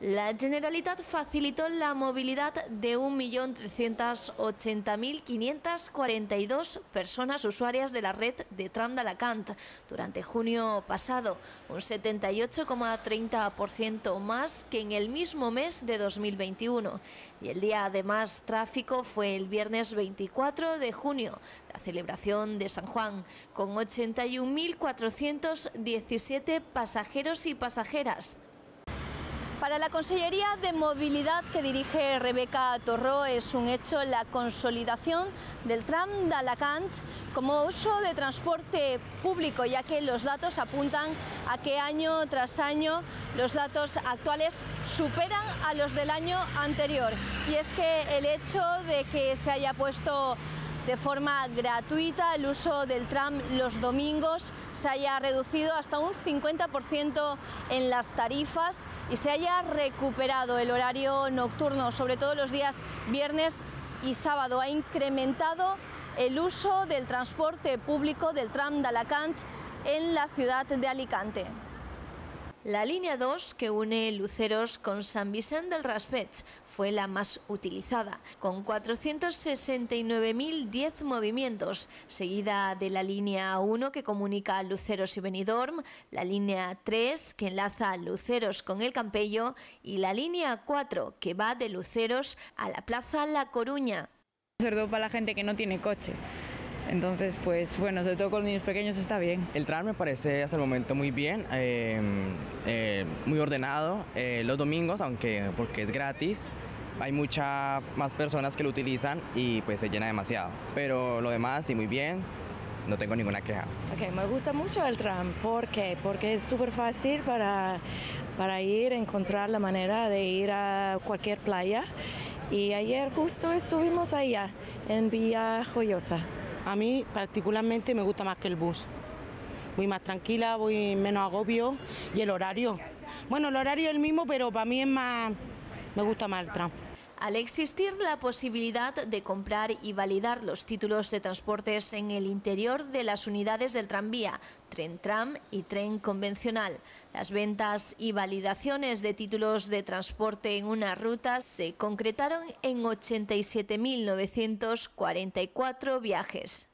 La Generalitat facilitó la movilidad de 1.380.542 personas usuarias de la red de tram de Alacant durante junio pasado, un 78,30% más que en el mismo mes de 2021. Y el día de más tráfico fue el viernes 24 de junio, la celebración de San Juan, con 81.417 pasajeros y pasajeras. Para la Consellería de Movilidad que dirige Rebeca Torró es un hecho la consolidación del tram de Alacant como uso de transporte público, ya que los datos apuntan a que año tras año los datos actuales superan a los del año anterior. Y es que el hecho de que se haya puesto de forma gratuita el uso del tram los domingos, se haya reducido hasta un 50% en las tarifas y se haya recuperado el horario nocturno, sobre todo los días viernes y sábado. Ha incrementado el uso del transporte público del tram de Alacant en la ciudad de Alicante. La línea 2, que une Luceros con San Vicente del Raspets, fue la más utilizada, con 469.010 movimientos, seguida de la línea 1, que comunica Luceros y Benidorm, la línea 3, que enlaza Luceros con el Campello, y la línea 4, que va de Luceros a la Plaza La Coruña. Sobre todo para la gente que no tiene coche. Entonces, pues bueno, sobre todo con los niños pequeños está bien. El tram me parece hasta el momento muy bien, eh, eh, muy ordenado. Eh, los domingos, aunque porque es gratis, hay muchas más personas que lo utilizan y pues se llena demasiado. Pero lo demás sí muy bien, no tengo ninguna queja. Okay, me gusta mucho el tram, ¿por qué? Porque es súper fácil para, para ir, encontrar la manera de ir a cualquier playa. Y ayer justo estuvimos allá, en Villa Joyosa. A mí particularmente me gusta más que el bus. Voy más tranquila, voy menos agobio y el horario. Bueno, el horario es el mismo, pero para mí es más, me gusta más el tram. Al existir la posibilidad de comprar y validar los títulos de transportes en el interior de las unidades del tranvía, tren tram y tren convencional, las ventas y validaciones de títulos de transporte en una ruta se concretaron en 87.944 viajes.